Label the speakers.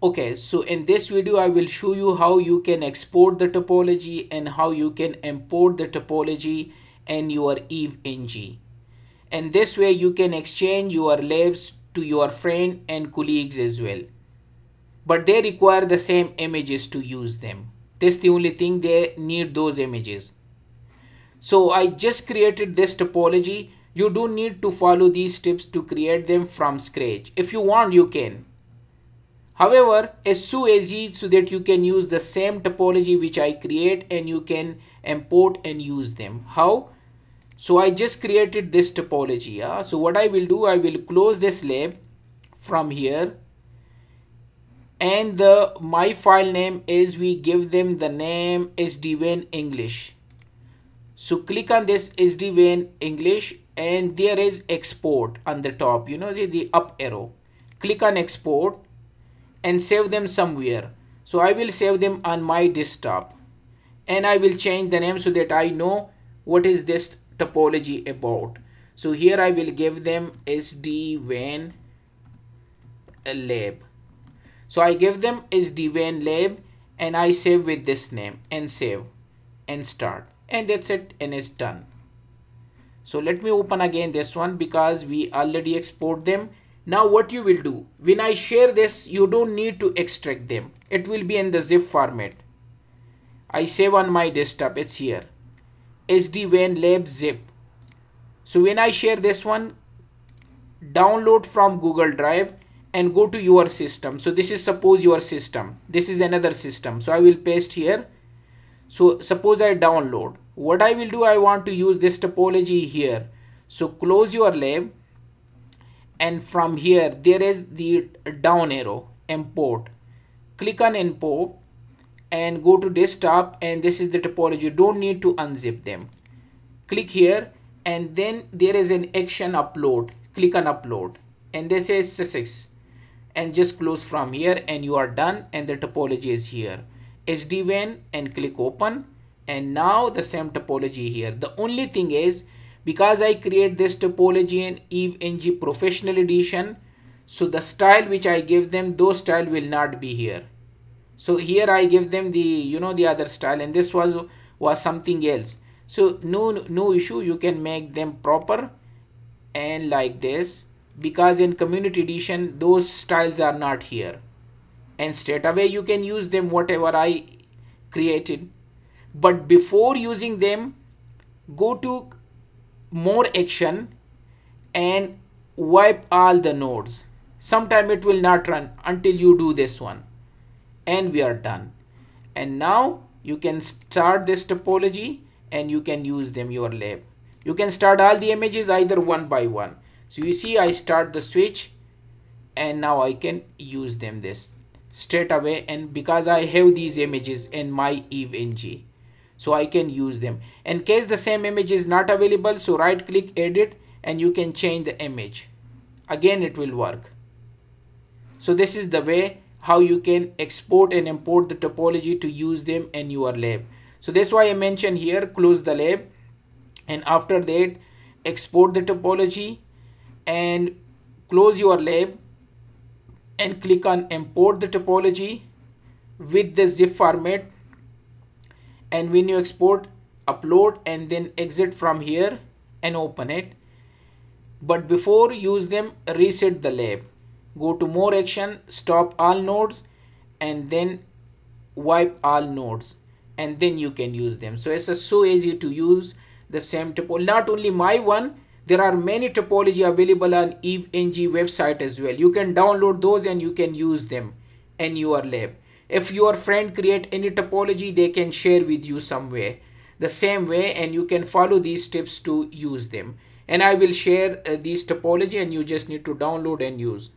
Speaker 1: Okay, so in this video I will show you how you can export the topology and how you can import the topology in your EVE-NG. And this way you can exchange your labs to your friend and colleagues as well. But they require the same images to use them. That's the only thing they need those images. So I just created this topology. You don't need to follow these steps to create them from scratch. If you want, you can However, so easy so that you can use the same topology which I create and you can import and use them. How? So I just created this topology. Yeah? So what I will do, I will close this lab from here and the my file name is we give them the name SDWAN English. So click on this SDWAN English and there is export on the top, you know, see the up arrow. Click on export and save them somewhere. So I will save them on my desktop and I will change the name so that I know what is this topology about. So here I will give them SD-WAN lab. So I give them SD-WAN lab and I save with this name and save and start and that's it and it's done. So let me open again this one because we already export them now what you will do, when I share this, you don't need to extract them. It will be in the zip format. I save on my desktop, it's here. SD-WAN lab zip. So when I share this one, download from Google Drive and go to your system. So this is suppose your system. This is another system. So I will paste here. So suppose I download. What I will do, I want to use this topology here. So close your lab and from here there is the down arrow import. Click on import and go to desktop and this is the topology. You don't need to unzip them. Click here and then there is an action upload. Click on upload. And this is 6 and just close from here and you are done and the topology is here. SD-WAN and click open. And now the same topology here. The only thing is because I create this topology in EVE-NG professional edition so the style which I give them those style will not be here. So here I give them the you know the other style and this was was something else. So no no issue you can make them proper and like this. Because in community edition those styles are not here. And straight away you can use them whatever I created. But before using them go to more action and wipe all the nodes. Sometime it will not run until you do this one. And we are done. And now you can start this topology and you can use them your lab. You can start all the images either one by one. So you see I start the switch and now I can use them this straight away. And because I have these images in my EVE-NG so I can use them. In case the same image is not available, so right click edit and you can change the image. Again it will work. So this is the way how you can export and import the topology to use them in your lab. So that's why I mentioned here close the lab and after that export the topology and close your lab and click on import the topology with the zip format and when you export upload and then exit from here and open it. But before use them reset the lab. Go to more action stop all nodes and then wipe all nodes. And then you can use them. So it's so easy to use the same topology not only my one there are many topology available on EVE-NG website as well. You can download those and you can use them in your lab if your friend create any topology they can share with you somewhere the same way and you can follow these steps to use them. And i will share uh, these topology and you just need to download and use